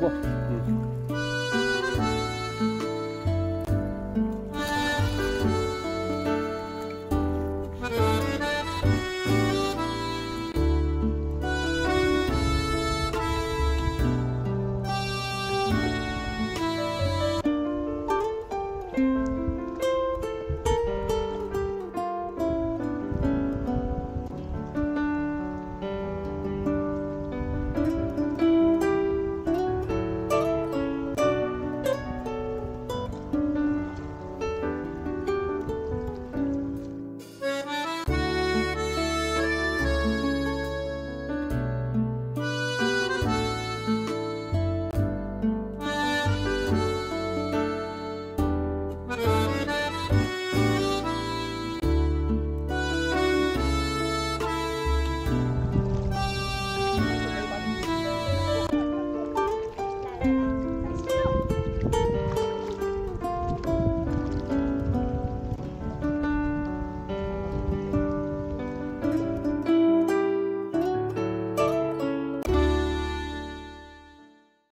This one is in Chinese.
过。